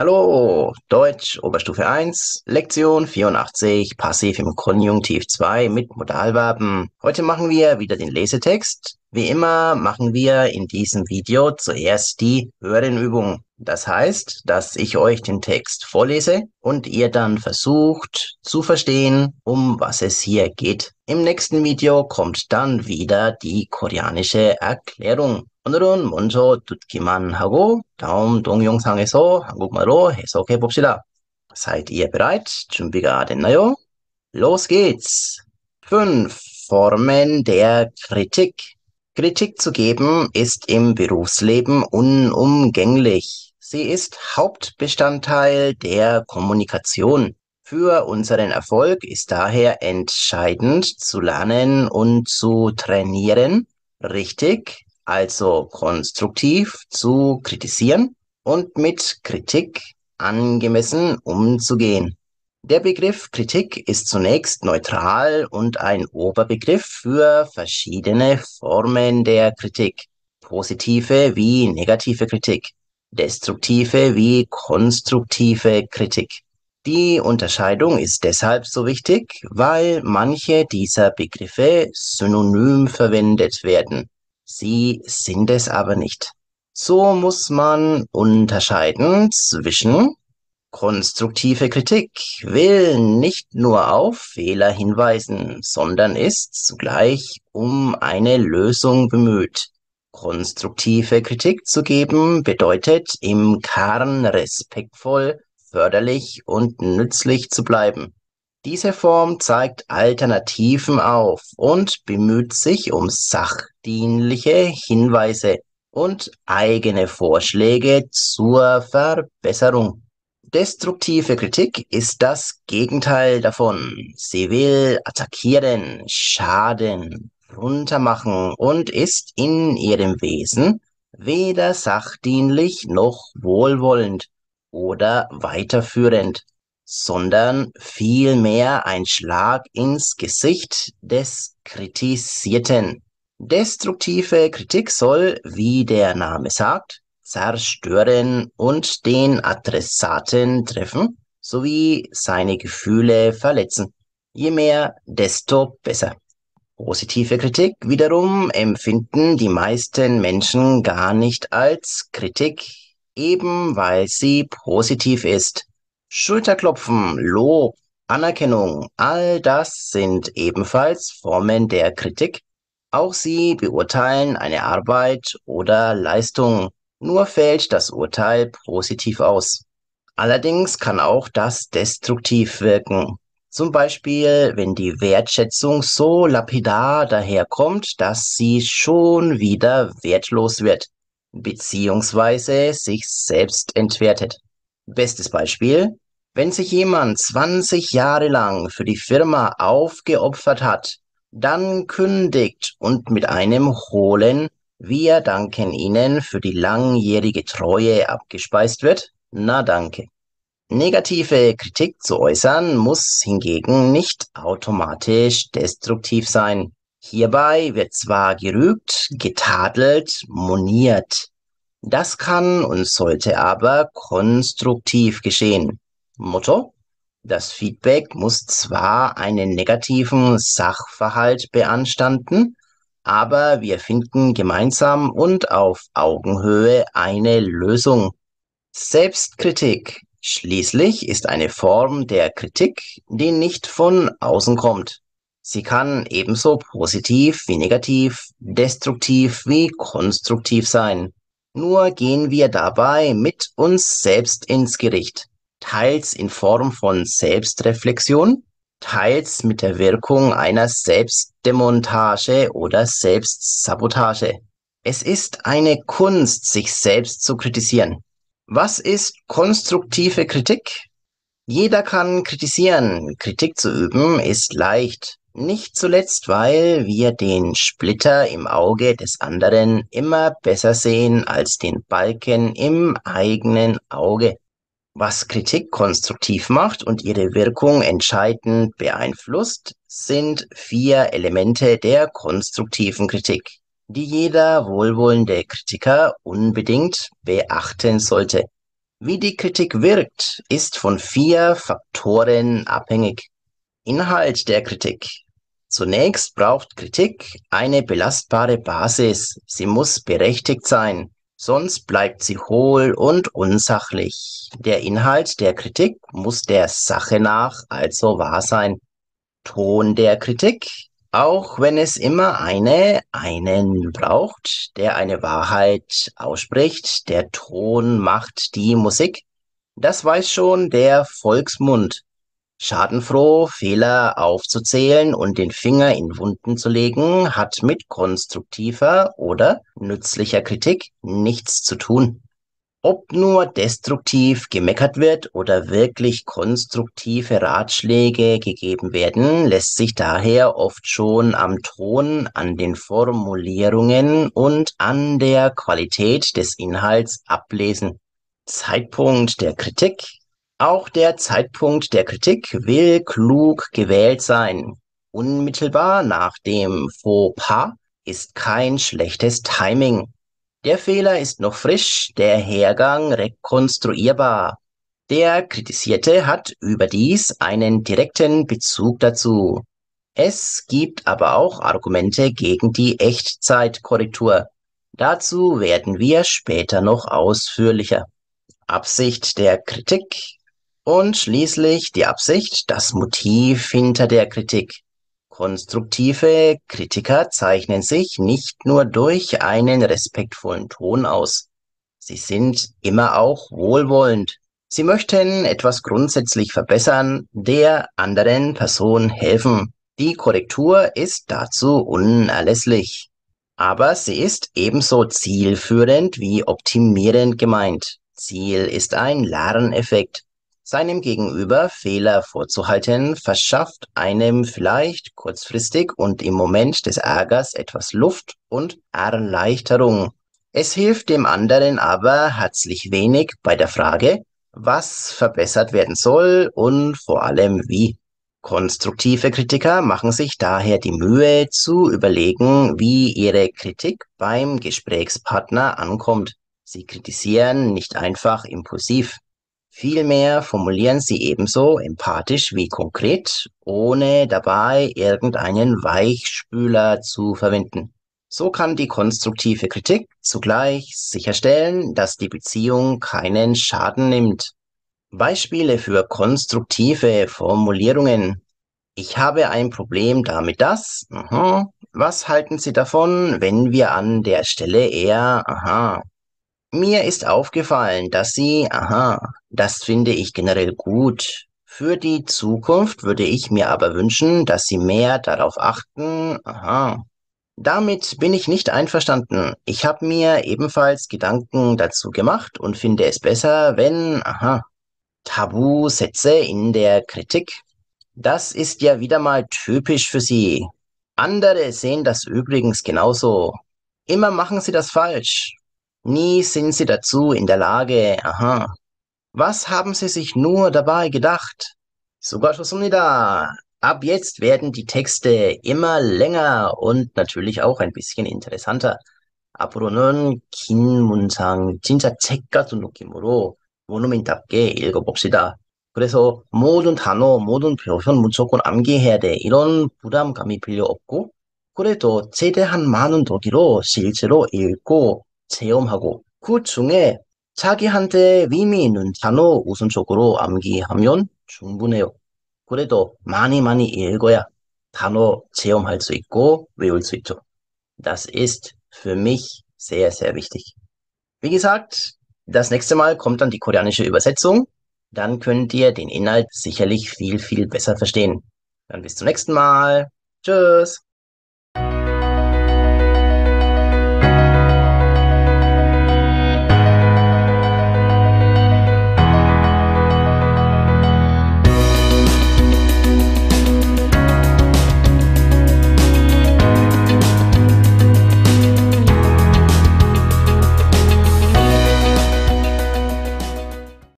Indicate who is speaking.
Speaker 1: Hallo, Deutsch, Oberstufe 1, Lektion 84, Passiv im Konjunktiv 2 mit Modalverben. Heute machen wir wieder den Lesetext. Wie immer machen wir in diesem Video zuerst die Hörenübung. Das heißt, dass ich euch den Text vorlese und ihr dann versucht zu verstehen, um was es hier geht. Im nächsten Video kommt dann wieder die koreanische Erklärung. 오늘은 먼저 듣기만 하고 다음 동영상에서 한국말로 해석해 봅시다. Seid ihr bereit? 준비가 됐나요? Los geht's! 5. Formen der Kritik. Kritik zu geben ist im Berufsleben unumgänglich. Sie ist Hauptbestandteil der Kommunikation. Für unseren Erfolg ist daher entscheidend zu lernen und zu trainieren, richtig also konstruktiv zu kritisieren und mit Kritik angemessen umzugehen. Der Begriff Kritik ist zunächst neutral und ein Oberbegriff für verschiedene Formen der Kritik. Positive wie negative Kritik, destruktive wie konstruktive Kritik. Die Unterscheidung ist deshalb so wichtig, weil manche dieser Begriffe synonym verwendet werden. Sie sind es aber nicht. So muss man unterscheiden zwischen konstruktive Kritik will nicht nur auf Fehler hinweisen, sondern ist zugleich um eine Lösung bemüht. Konstruktive Kritik zu geben bedeutet im Kern respektvoll, förderlich und nützlich zu bleiben. Diese Form zeigt Alternativen auf und bemüht sich um sachdienliche Hinweise und eigene Vorschläge zur Verbesserung. Destruktive Kritik ist das Gegenteil davon. Sie will attackieren, schaden, runtermachen und ist in ihrem Wesen weder sachdienlich noch wohlwollend oder weiterführend sondern vielmehr ein Schlag ins Gesicht des Kritisierten. Destruktive Kritik soll, wie der Name sagt, zerstören und den Adressaten treffen sowie seine Gefühle verletzen. Je mehr, desto besser. Positive Kritik wiederum empfinden die meisten Menschen gar nicht als Kritik, eben weil sie positiv ist. Schulterklopfen, Lob, Anerkennung, all das sind ebenfalls Formen der Kritik. Auch sie beurteilen eine Arbeit oder Leistung, nur fällt das Urteil positiv aus. Allerdings kann auch das destruktiv wirken. Zum Beispiel, wenn die Wertschätzung so lapidar daherkommt, dass sie schon wieder wertlos wird, beziehungsweise sich selbst entwertet. Bestes Beispiel, wenn sich jemand 20 Jahre lang für die Firma aufgeopfert hat, dann kündigt und mit einem hohlen Wir danken Ihnen für die langjährige Treue abgespeist wird, na danke. Negative Kritik zu äußern muss hingegen nicht automatisch destruktiv sein. Hierbei wird zwar gerügt, getadelt, moniert. Das kann und sollte aber konstruktiv geschehen. Motto. Das Feedback muss zwar einen negativen Sachverhalt beanstanden, aber wir finden gemeinsam und auf Augenhöhe eine Lösung. Selbstkritik schließlich ist eine Form der Kritik, die nicht von außen kommt. Sie kann ebenso positiv wie negativ, destruktiv wie konstruktiv sein. Nur gehen wir dabei mit uns selbst ins Gericht teils in Form von Selbstreflexion, teils mit der Wirkung einer Selbstdemontage oder Selbstsabotage. Es ist eine Kunst, sich selbst zu kritisieren. Was ist konstruktive Kritik? Jeder kann kritisieren. Kritik zu üben ist leicht. Nicht zuletzt, weil wir den Splitter im Auge des anderen immer besser sehen als den Balken im eigenen Auge was Kritik konstruktiv macht und ihre Wirkung entscheidend beeinflusst, sind vier Elemente der konstruktiven Kritik, die jeder wohlwollende Kritiker unbedingt beachten sollte. Wie die Kritik wirkt, ist von vier Faktoren abhängig. Inhalt der Kritik. Zunächst braucht Kritik eine belastbare Basis. Sie muss berechtigt sein, sonst bleibt sie hohl und unsachlich. Der Inhalt der Kritik muss der Sache nach also wahr sein. Ton der Kritik. Auch wenn es immer eine, einen braucht, der eine Wahrheit ausspricht, der Ton macht die Musik. Das weiß schon der Volksmund. Schadenfroh, Fehler aufzuzählen und den Finger in Wunden zu legen, hat mit konstruktiver oder nützlicher Kritik nichts zu tun. Ob nur destruktiv gemeckert wird oder wirklich konstruktive Ratschläge gegeben werden, lässt sich daher oft schon am Ton, an den Formulierungen und an der Qualität des Inhalts ablesen. Zeitpunkt der Kritik. Auch der Zeitpunkt der Kritik will klug gewählt sein. Unmittelbar nach dem Fauxpas ist kein schlechtes Timing. Der Fehler ist noch frisch, der Hergang rekonstruierbar. Der Kritisierte hat überdies einen direkten Bezug dazu. Es gibt aber auch Argumente gegen die Echtzeitkorrektur. Dazu werden wir später noch ausführlicher. Absicht der Kritik und schließlich die Absicht, das Motiv hinter der Kritik. Konstruktive Kritiker zeichnen sich nicht nur durch einen respektvollen Ton aus. Sie sind immer auch wohlwollend. Sie möchten etwas grundsätzlich verbessern, der anderen Person helfen. Die Korrektur ist dazu unerlässlich. Aber sie ist ebenso zielführend wie optimierend gemeint. Ziel ist ein Lerneffekt. Seinem Gegenüber Fehler vorzuhalten, verschafft einem vielleicht kurzfristig und im Moment des Ärgers etwas Luft und Erleichterung. Es hilft dem anderen aber herzlich wenig bei der Frage, was verbessert werden soll und vor allem wie. Konstruktive Kritiker machen sich daher die Mühe zu überlegen, wie ihre Kritik beim Gesprächspartner ankommt. Sie kritisieren nicht einfach impulsiv. Vielmehr formulieren sie ebenso empathisch wie konkret, ohne dabei irgendeinen Weichspüler zu verwenden. So kann die konstruktive Kritik zugleich sicherstellen, dass die Beziehung keinen Schaden nimmt. Beispiele für konstruktive Formulierungen. Ich habe ein Problem damit, dass, aha, was halten Sie davon, wenn wir an der Stelle eher, aha, mir ist aufgefallen, dass Sie, aha, das finde ich generell gut. Für die Zukunft würde ich mir aber wünschen, dass Sie mehr darauf achten, aha. Damit bin ich nicht einverstanden. Ich habe mir ebenfalls Gedanken dazu gemacht und finde es besser, wenn, aha, Tabusätze in der Kritik. Das ist ja wieder mal typisch für Sie. Andere sehen das übrigens genauso. Immer machen Sie das falsch. Nie sind sie dazu in der Lage, aha. Was haben sie sich nur dabei gedacht? Sogar 좋습니다. Ab jetzt werden die Texte immer länger und natürlich auch ein bisschen interessanter. 앞으로는 긴 문장, 진짜 책 같은 느낌으로 원어민답게 읽어봅시다. 그래서 모든 단어, 모든 표현 무조건 암기해야 돼. 이런 부담감이 필요 없고, 그래도 최대한 많은 독일어 실제로 읽고 체험하고 그 중에 자기한테 의미 있는 단어 우선적으로 암기하면 충분해요. 그래도 많이 많이 읽어야 단어 체험할 수 있고 외울 수 있죠. Das ist für mich sehr, sehr wichtig. Wie gesagt, das nächste Mal kommt dann die koreanische Übersetzung. Dann könnt ihr den Inhalt sicherlich viel, viel besser verstehen. Dann bis zum nächsten Mal. Tschüss.